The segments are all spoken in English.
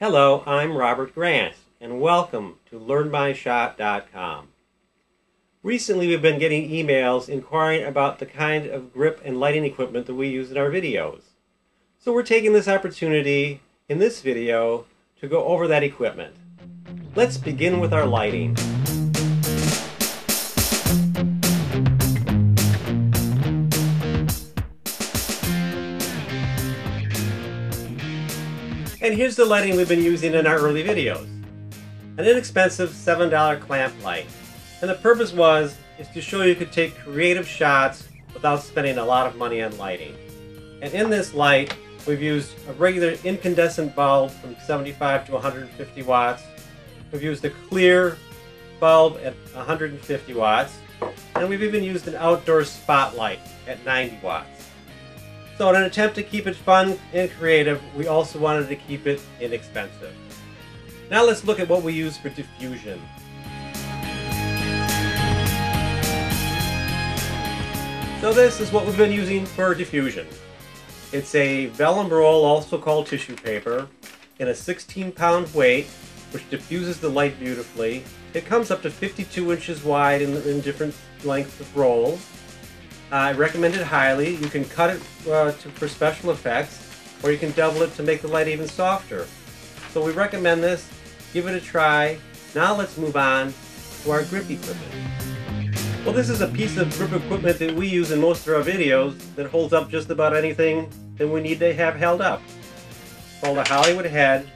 Hello, I'm Robert Grant, and welcome to LearnMyShot.com. Recently, we've been getting emails inquiring about the kind of grip and lighting equipment that we use in our videos. So we're taking this opportunity in this video to go over that equipment. Let's begin with our lighting. And here's the lighting we've been using in our early videos. An inexpensive $7 clamp light. And the purpose was, is to show you could take creative shots without spending a lot of money on lighting. And in this light, we've used a regular incandescent bulb from 75 to 150 watts. We've used a clear bulb at 150 watts. And we've even used an outdoor spotlight at 90 watts. So in an attempt to keep it fun and creative, we also wanted to keep it inexpensive. Now let's look at what we use for diffusion. So this is what we've been using for diffusion. It's a vellum roll, also called tissue paper, in a 16 pound weight, which diffuses the light beautifully. It comes up to 52 inches wide in, in different lengths of rolls. I recommend it highly. You can cut it uh, to, for special effects, or you can double it to make the light even softer. So we recommend this. Give it a try. Now let's move on to our grip equipment. Well, this is a piece of grip equipment that we use in most of our videos that holds up just about anything that we need to have held up. It's called a Hollywood head.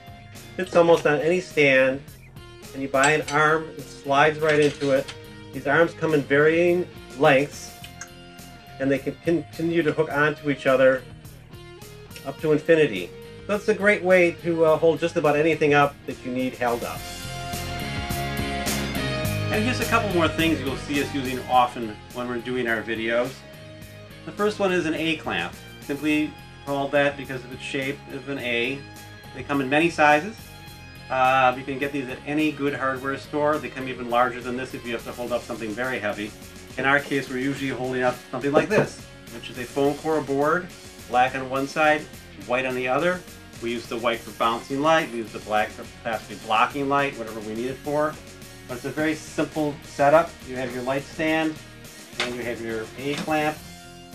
Fits almost on any stand. And you buy an arm, it slides right into it. These arms come in varying lengths and they can continue to hook onto each other up to infinity. So it's a great way to uh, hold just about anything up that you need held up. And here's a couple more things you'll see us using often when we're doing our videos. The first one is an A-clamp. Simply called that because of its shape of an A. They come in many sizes. Uh, you can get these at any good hardware store. They come even larger than this if you have to hold up something very heavy. In our case, we're usually holding up something like this, which is a foam core board, black on one side, white on the other. We use the white for bouncing light, we use the black for possibly blocking light, whatever we need it for. But it's a very simple setup. You have your light stand, and you have your A clamp,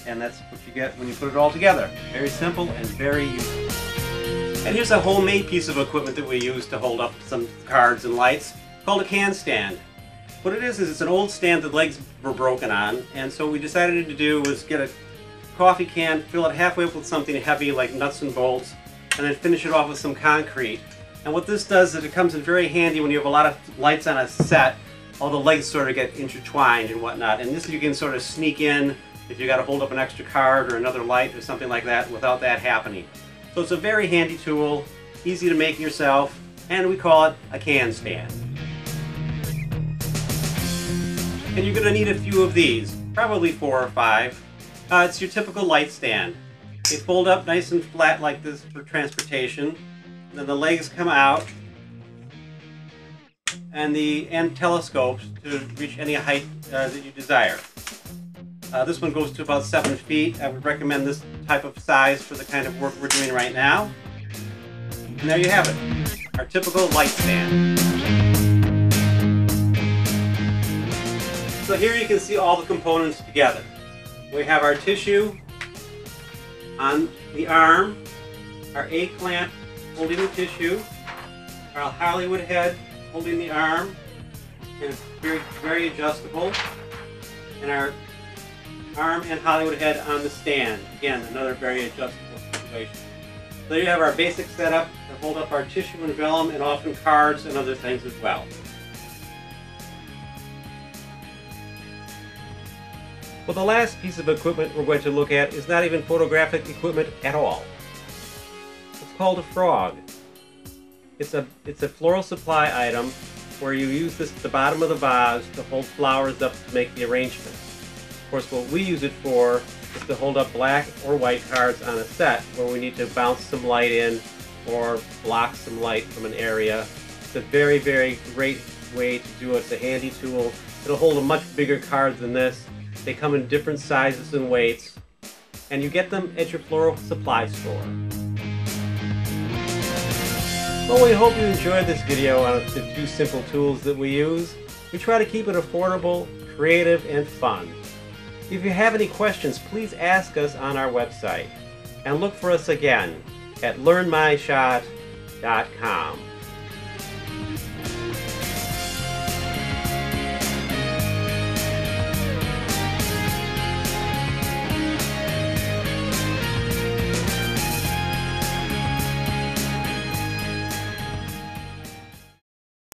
and that's what you get when you put it all together. Very simple and very useful. And here's a homemade piece of equipment that we use to hold up some cards and lights called a can stand. What it is is it's an old stand that legs were broken on, and so we decided to do was get a coffee can, fill it halfway up with something heavy like nuts and bolts, and then finish it off with some concrete. And what this does is it comes in very handy when you have a lot of lights on a set, all the legs sort of get intertwined and whatnot. And this you can sort of sneak in if you got to hold up an extra card or another light or something like that without that happening. So it's a very handy tool, easy to make yourself, and we call it a can stand. And you're going to need a few of these, probably four or five. Uh, it's your typical light stand. They fold up nice and flat like this for transportation. Then the legs come out. And the end telescopes to reach any height uh, that you desire. Uh, this one goes to about 7 feet. I would recommend this type of size for the kind of work we're doing right now. And there you have it, our typical light stand. So here you can see all the components together. We have our tissue on the arm, our A-clamp holding the tissue, our Hollywood head holding the arm, and it's very, very adjustable, and our arm and Hollywood head on the stand. Again, another very adjustable situation. So you have our basic setup to hold up our tissue and vellum and often cards and other things as well. Well, the last piece of equipment we're going to look at is not even photographic equipment at all. It's called a frog. It's a, it's a floral supply item where you use this at the bottom of the vase to hold flowers up to make the arrangement. Of course, what we use it for is to hold up black or white cards on a set where we need to bounce some light in or block some light from an area. It's a very, very great way to do it. It's a handy tool. It'll hold a much bigger card than this they come in different sizes and weights, and you get them at your floral supply store. Well, we hope you enjoyed this video on the two simple tools that we use. We try to keep it affordable, creative, and fun. If you have any questions, please ask us on our website. And look for us again at learnmyshot.com.